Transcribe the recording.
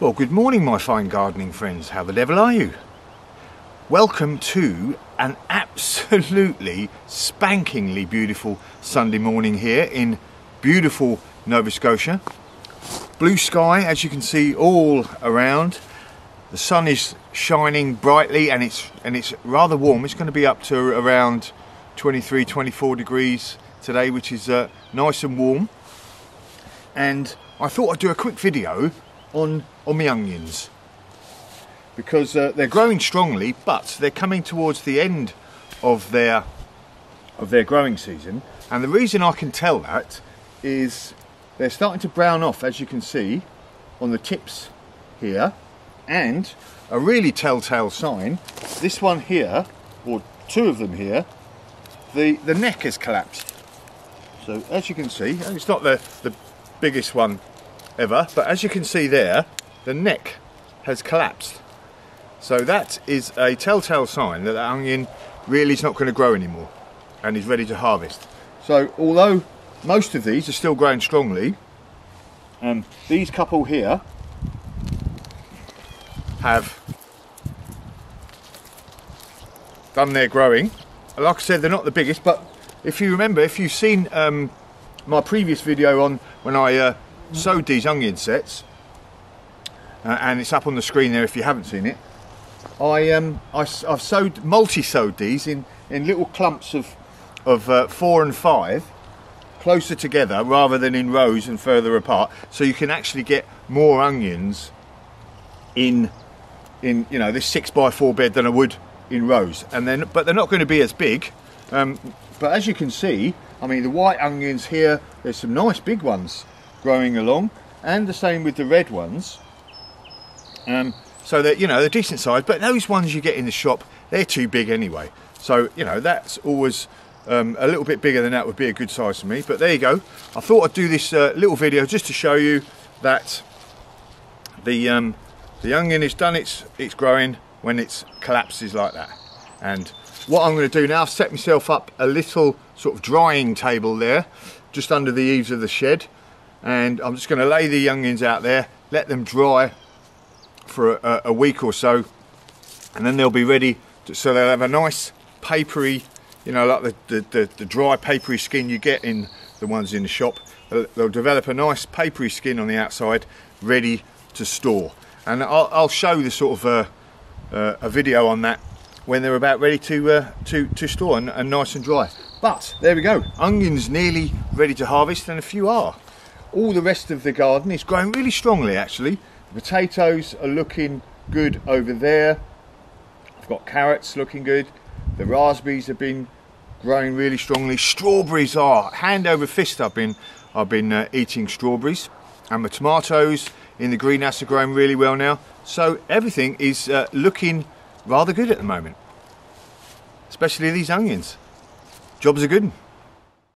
Well, good morning, my fine gardening friends. How the devil are you? Welcome to an absolutely spankingly beautiful Sunday morning here in beautiful Nova Scotia. Blue sky, as you can see, all around. The sun is shining brightly and it's and it's rather warm. It's going to be up to around 23, 24 degrees today, which is uh, nice and warm. And I thought I'd do a quick video on, on my onions. Because uh, they're growing strongly but they're coming towards the end of their of their growing season. And the reason I can tell that is they're starting to brown off as you can see on the tips here. And a really telltale sign this one here or two of them here the the neck has collapsed. So as you can see it's not the the biggest one ever. But as you can see there, the neck has collapsed. So that is a telltale sign that the onion really is not going to grow anymore and is ready to harvest. So although most of these are still growing strongly, um, these couple here have done their growing. Like I said, they're not the biggest, but if you remember, if you've seen um, my previous video on when I uh, sowed these onion sets, uh, and it's up on the screen there if you haven't seen it. I um I, have sowed multi-sowed these in in little clumps of of uh, four and five, closer together rather than in rows and further apart, so you can actually get more onions in in you know this six by four bed than I would in rows, and then but they're not going to be as big. Um, but as you can see, I mean the white onions here, there's some nice big ones growing along and the same with the red ones. Um, so that you know they're decent size but those ones you get in the shop they're too big anyway. So you know that's always um, a little bit bigger than that would be a good size for me but there you go. I thought I'd do this uh, little video just to show you that the um, the onion is done its it's growing when it collapses like that. And what I'm going to do now I've set myself up a little sort of drying table there just under the eaves of the shed and I'm just going to lay the onions out there let them dry for a, a week or so and then they'll be ready to, so they'll have a nice papery you know like the, the, the, the, dry papery skin you get in the ones in the shop. They'll, they'll develop a nice papery skin on the outside ready to store. And I'll, I'll show the sort of uh, uh, a video on that when they're about ready to uh, to to store and, and nice and dry. But there we go. Onions nearly ready to harvest and a few are all the rest of the garden is growing really strongly actually. The potatoes are looking good over there. I've got carrots looking good. The raspberries have been growing really strongly. Strawberries are hand over fist. I've been I've been uh, eating strawberries, and the tomatoes in the greenhouse are growing really well now. So everything is uh, looking rather good at the moment, especially these onions. Jobs are good.